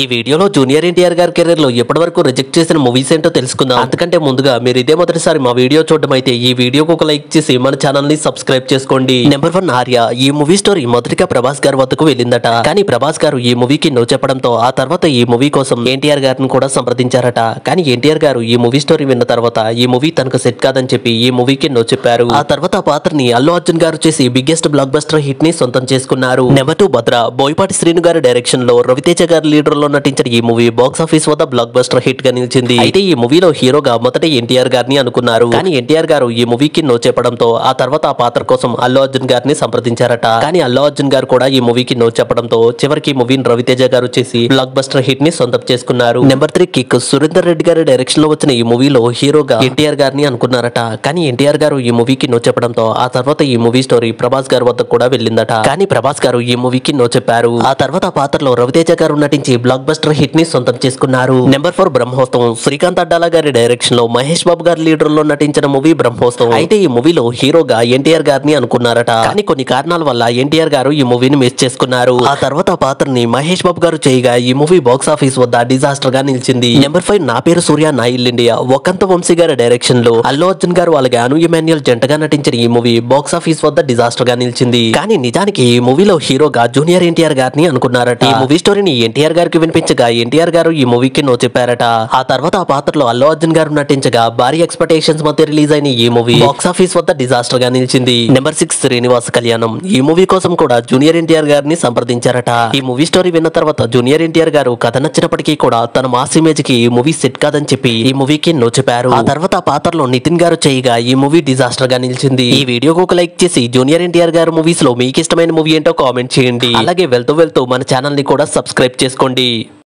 ఈ వీడియోలో జూనియర్ ఎన్టీఆర్ గారి కెరీర్లో ఇప్పటివరకు ఇప్పటి వరకు రిజెక్ట్ చేసిన మూవీస్ ఏంటో తెలుసుకుందాం. అంతకంటే ముందుగా మీరు ఇదే మొదటిసారి మా వీడియో చూడడం అయితే ఈ వీడియోకు ఒక లైక్ చేసి మన ఛానల్ని సబ్స్క్రైబ్ చేసుకోండి. నెంబర్ వన్ ఆర్య ఈ మూవీ స్టోరీ మొదటిగా ప్రభాస్ గారి వద్దకు వెళ్ళిందట. కానీ ప్రభాస్ గారు ఈ మూవీకి నో చెప్పడంతో ఆ తర్వాత ఈ మూవీ కోసం ఎన్టీఆర్ గారిని కూడా సంప్రదించారట. కానీ ఎన్టీఆర్ గారు ఈ మూవీ స్టోరీ విన్న తర్వాత ఈ మూవీ తనకు సెట్ కాదని చెప్పి ఈ మూవీకి నో చెప్పారు. ఆ తర్వాత ఆ పాత్రని అల్లు అర్జున్ గారు చేసి బిగ్గెస్ట్ బ్లాక్ బస్టర్ హిట్ని సొంతం చేసుకున్నారు. నెంబర్ టూ భద్ర బోయపాటి శ్రీను గారి డైరెక్షన్లో రవితేజ గారి లీడర్ లో నటించిన ఈ మూవీ బాక్స్ ఆఫీస్ వద్ద బ్లాక్ బస్టర్ హిట్గా నిలిచింది. అయితే ఈ మూవీలో హీరోగా మొదట ఎన్టీఆర్ గారిని అనుకున్నారు. కానీ ఎన్టీఆర్ గారు ఈ మూవీకి నో చెప్పడంతో ఆ తర్వాత ఆ పాత్ర కోసం అల్లు అర్జున్ గారిని సంప్రదించారట. కానీ అల్లు అర్జున్ గారు కూడా ఈ మూవీకి నో చెప్పడంతో చివరికి మూవీని రవితేజ గారు చేసి బ్లాక్ బస్టర్ హిట్ని సొంతం చేసుకున్నారు. Number three kick Surender Reddy గారి డైరెక్షన్లో వచ్చిన ఈ మూవీలో హీరోగా ఎన్టీఆర్ గారిని అనుకున్నారట. కానీ ఎన్టీఆర్ గారు ఈ మూవీకి నో చెప్పడంతో ఆ తర్వాత ఈ మూవీ స్టోరీ ప్రభాస్ గారి వద్ద కూడా వెళ్ళిందట. కానీ ప్రభాస్ గారు ఈ మూవీకి నో చెప్పారు. ఆ తర్వాత పాత్రలో రవితేజ గారు నటించి బ్లాక్ బస్టర్ హిట్ని సొంతం చేసుకున్నారు. Number four Brahmotsavam. Srikanth Addala గారి డైరెక్షన్లో మహేష్ బాబు గారి లీడర్లో నటించిన మూవీ బ్రహ్మోత్సవం. అయితే ఈ మూవీలో హీరోగా ఎన్టీఆర్ గారిని అనుకున్నారట. కానీ కొన్ని కారణాల వల్ల ఎన్టీఆర్ గారు ఈ మూవీని మిస్ చేసుకున్నారు. ఆ తర్వాత పాత్రని మహేష్ బాబు గారు చేయగా ఈ మూవీ బాక్స్ ఆఫీస్ వద్ద డిజాస్టర్గా నిలిచింది. నెంబర్ ఫైవ్ నా పేరు సూర్య నా ఇల్లు ఇండియా. ఒకంత వంశీ గారి డైరెక్షన్లో అల్లు అర్జున్ గారు వాళ్ళకి అను ఇమాన్యుల్ జంటగా నటించిన ఈ మూవీ బాక్స్ ఆఫీస్ వద్ద డిజాస్టర్గా నిలిచింది. కానీ నిజానికి ఈ మూవీలో హీరోగా జూనియర్ ఎన్టీఆర్ గారిని అనుకున్నారట. ఈ మూవీ స్టోరీని ఎన్టీఆర్ గారికి వినిపించగా ఎన్టీఆర్ గారు ఈ మూవీకి నో చెప్పారట. ఆ తర్వాత ఆ పాత్రలో అల్లు అర్జున్ గారు నటించగా భారీ ఎక్స్పెక్టేషన్స్ మధ్య రిలీజ్ అయిన ఈ మూవీ బాక్స్ ఆఫీస్ వద్ద డిజాస్టర్గా నిలిచింది. Number six Srinivasa Kalyanam. ఈ మూవీ కోసం కూడా జూనియర్ ఎన్టీఆర్ గారిని సంప్రదించారట. ఈ మూవీ స్టోరీ విన్న తర్వాత జూనియర్ ఎన్టీఆర్ గారు కథ నచ్చినప్పటికీ కూడా తన మాస్ ఇమేజ్కి ఈ మూవీ సెట్ కాదని చెప్పి ఈ మూవీకి నో చెప్పారు. ఆ తర్వాత ఆ పాత్రలో నితిన్ గారు చేయగా ఈ మూవీ డిజాస్టర్గా నిలిచింది. ఈ వీడియోకు ఒక లైక్ చేసి జూనియర్ ఎన్టీఆర్ గారు మూవీస్లో మీకు ఇష్టమైన మూవీ ఏంటో కామెంట్ చేయండి. అలాగే వెళ్తూ వెళ్తూ మన ఛానల్ని కూడా సబ్స్క్రైబ్ చేసుకోండి. dari